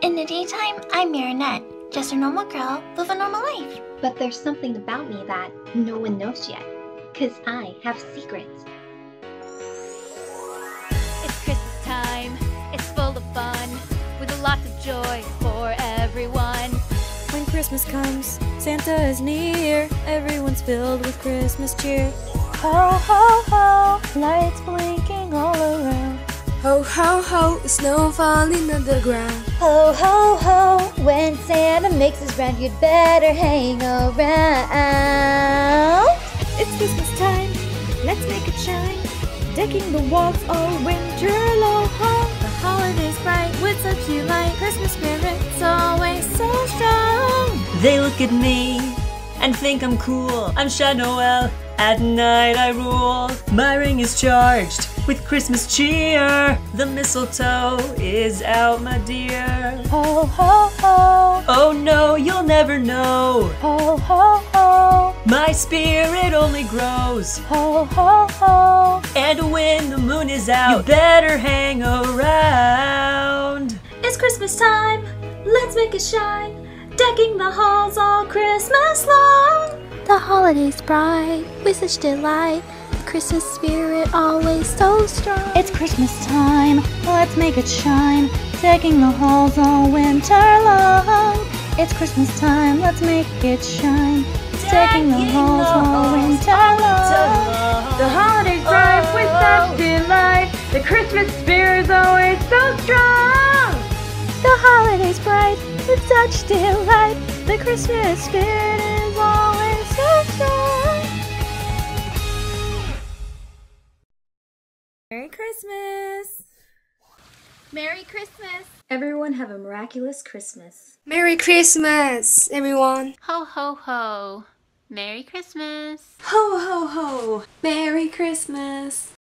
In the daytime, I'm Marinette, just a normal girl live a normal life. But there's something about me that no one knows yet. Cause I have secrets. It's Christmas time, it's full of fun, with a lot of joy for everyone. When Christmas comes, Santa is near, everyone's filled with Christmas cheer. Ho, ho, ho, lights blinking all around. Ho, ho, ho, snow falling on the ground. Ho, ho, ho, when Santa makes his round, you'd better hang around. It's Christmas time, let's make it shine. Decking the walls all winter long. The holidays bright with such delight. Christmas spirit's always so strong. They look at me and think I'm cool. I'm Noel, at night I rule. My ring is charged with Christmas cheer. The mistletoe is out, my dear. Ho, ho, ho, Oh no, you'll never know. ho, ho, ho, My spirit only grows. ho, ho, ho. And when the moon is out, you better hang around. It's Christmas time, let's make it shine. Decking the halls all Christmas long. The holidays bright with such delight. The Christmas spirit always so strong. It's Christmas time, let's make it shine. Decking the halls all winter long. It's Christmas time, let's make it shine. Decking the halls all winter long. The holidays bright with such delight. The Christmas spirit's always so strong. The holidays bright with such delight. The Christmas spirit is always so strong. Merry Christmas! Merry Christmas! Everyone have a miraculous Christmas. Merry Christmas, everyone. Ho, ho, ho. Merry Christmas! Ho ho ho! Merry Christmas!